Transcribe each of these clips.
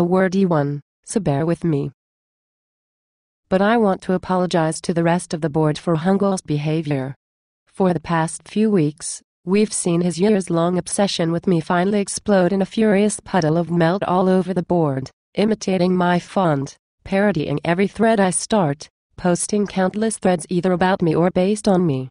a wordy one, so bear with me. But I want to apologize to the rest of the board for Hungle's behavior. For the past few weeks, we've seen his years-long obsession with me finally explode in a furious puddle of melt all over the board, imitating my font, parodying every thread I start, posting countless threads either about me or based on me.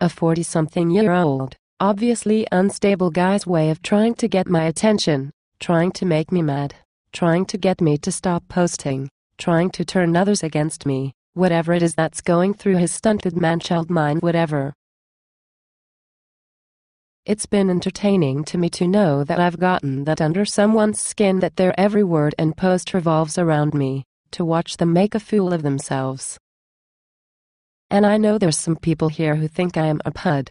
A 40-something year old, obviously unstable guy's way of trying to get my attention, trying to make me mad, trying to get me to stop posting, trying to turn others against me, whatever it is that's going through his stunted man-child mind whatever. It's been entertaining to me to know that I've gotten that under someone's skin that their every word and post revolves around me, to watch them make a fool of themselves. And I know there's some people here who think I am a pud,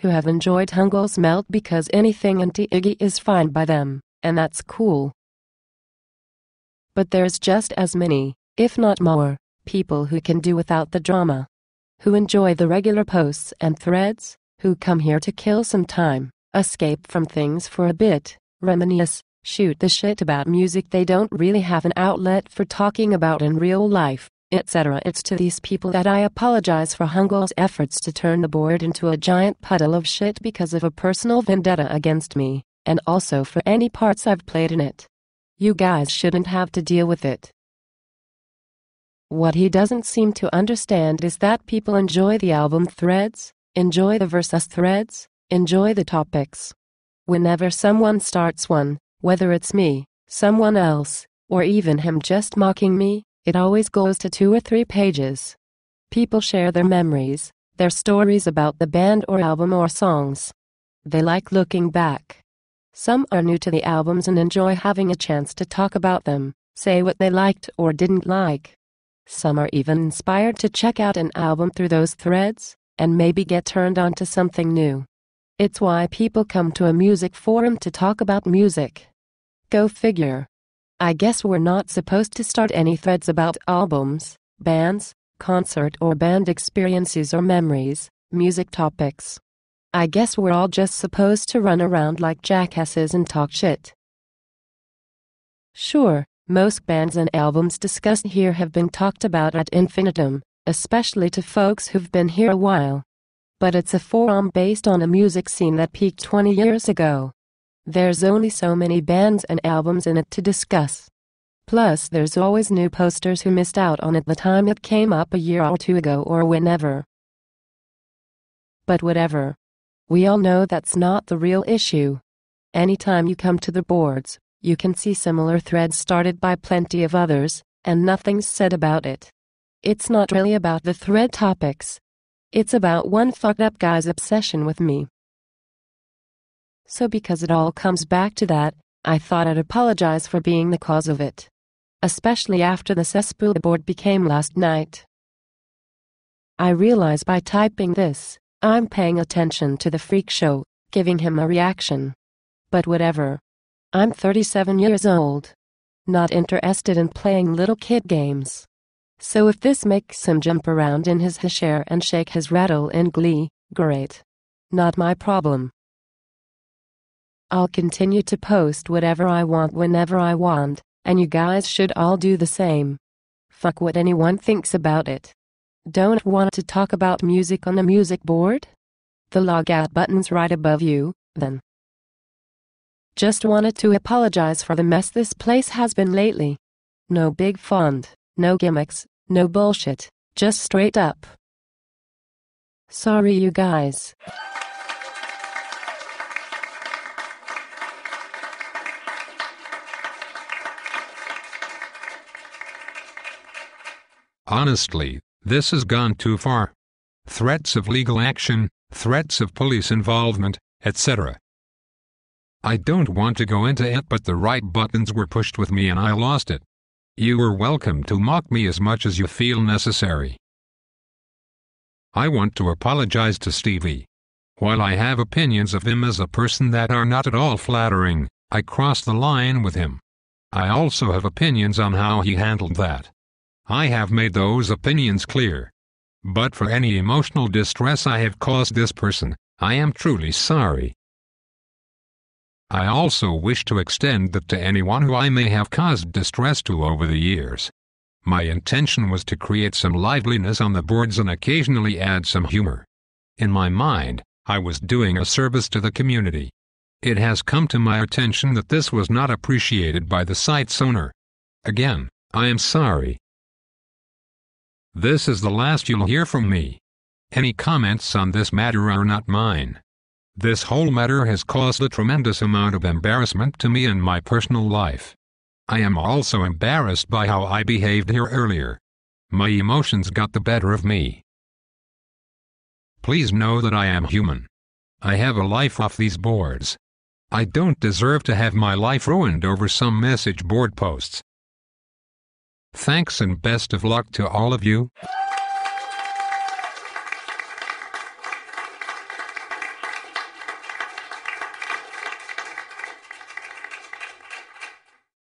who have enjoyed Hungle's melt because anything anti-Iggy is fine by them, and that's cool. But there's just as many, if not more, people who can do without the drama, who enjoy the regular posts and threads, who come here to kill some time, escape from things for a bit, reminisce, shoot the shit about music they don't really have an outlet for talking about in real life, etc. It's to these people that I apologize for Hungle's efforts to turn the board into a giant puddle of shit because of a personal vendetta against me, and also for any parts I've played in it. You guys shouldn't have to deal with it. What he doesn't seem to understand is that people enjoy the album threads, enjoy the versus threads, enjoy the topics. Whenever someone starts one, whether it's me, someone else, or even him just mocking me, it always goes to two or three pages. People share their memories, their stories about the band or album or songs. They like looking back. Some are new to the albums and enjoy having a chance to talk about them, say what they liked or didn't like. Some are even inspired to check out an album through those threads, and maybe get turned on to something new. It's why people come to a music forum to talk about music. Go figure. I guess we're not supposed to start any threads about albums, bands, concert or band experiences or memories, music topics. I guess we're all just supposed to run around like jackasses and talk shit. Sure, most bands and albums discussed here have been talked about ad infinitum, especially to folks who've been here a while. But it's a forum based on a music scene that peaked 20 years ago. There's only so many bands and albums in it to discuss. Plus, there's always new posters who missed out on it the time it came up a year or two ago or whenever. But whatever. We all know that's not the real issue. Anytime you come to the boards, you can see similar threads started by plenty of others, and nothing's said about it. It's not really about the thread topics. It's about one fucked up guy's obsession with me. So because it all comes back to that, I thought I'd apologize for being the cause of it. Especially after the cesspool board became last night. I realize by typing this, I'm paying attention to the freak show, giving him a reaction. But whatever. I'm 37 years old. Not interested in playing little kid games. So if this makes him jump around in his chair and shake his rattle in glee, great. Not my problem. I'll continue to post whatever I want whenever I want, and you guys should all do the same. Fuck what anyone thinks about it. Don't want to talk about music on the music board? The logout button's right above you, then. Just wanted to apologize for the mess this place has been lately. No big fund, no gimmicks, no bullshit, just straight up. Sorry you guys. Honestly, this has gone too far. Threats of legal action, threats of police involvement, etc. I don't want to go into it, but the right buttons were pushed with me and I lost it. You are welcome to mock me as much as you feel necessary. I want to apologize to Stevie. While I have opinions of him as a person that are not at all flattering, I crossed the line with him. I also have opinions on how he handled that. I have made those opinions clear. But for any emotional distress I have caused this person, I am truly sorry. I also wish to extend that to anyone who I may have caused distress to over the years. My intention was to create some liveliness on the boards and occasionally add some humor. In my mind, I was doing a service to the community. It has come to my attention that this was not appreciated by the site's owner. Again, I am sorry. This is the last you'll hear from me. Any comments on this matter are not mine. This whole matter has caused a tremendous amount of embarrassment to me in my personal life. I am also embarrassed by how I behaved here earlier. My emotions got the better of me. Please know that I am human. I have a life off these boards. I don't deserve to have my life ruined over some message board posts. Thanks and best of luck to all of you.